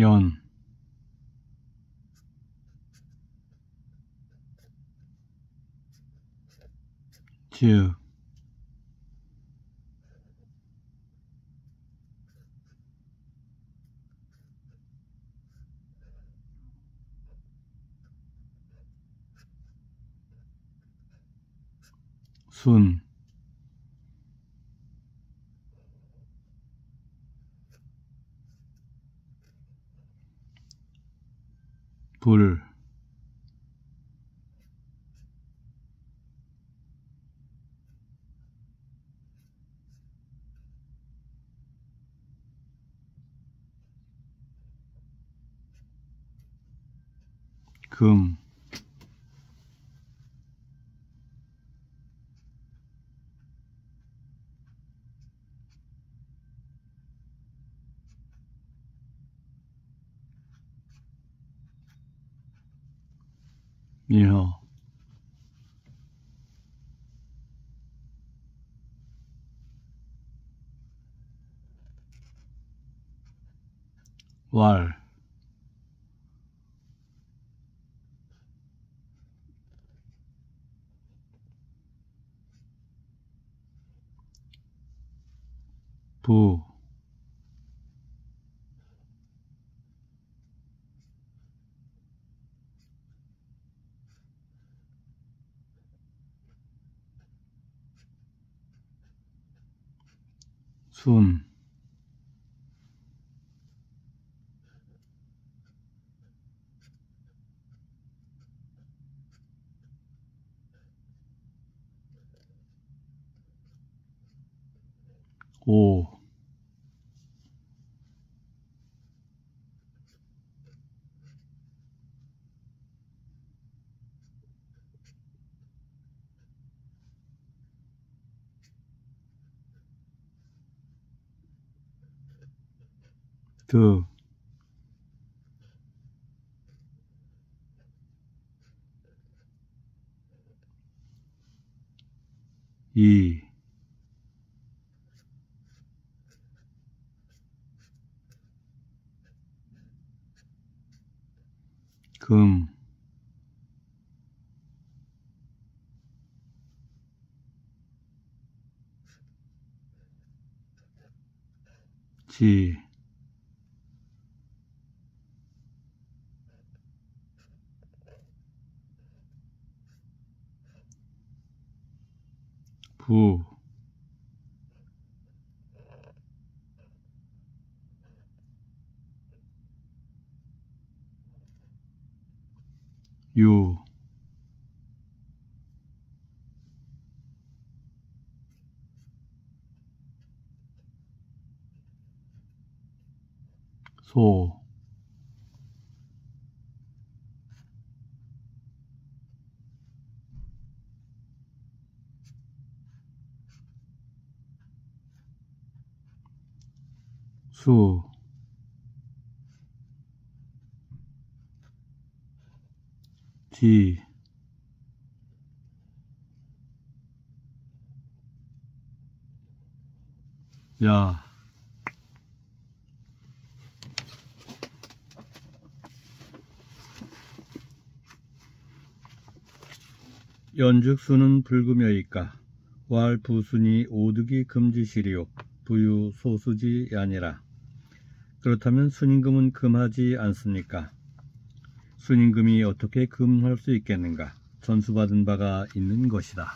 연, 즉, 순, 불, 금, 미어, 왈, 부, 순, 오, 드, 이, 금, 지, 부, 유, 소, 수, 지, 야, 연죽수는 불금여이까. 왈 부순이 오득이 금지시리요 부유 소수지 아니라 그렇다면 순임금은 금하지 않습니까? 순임금이 어떻게 금할 수 있겠는가? 전수받은 바가 있는 것이다.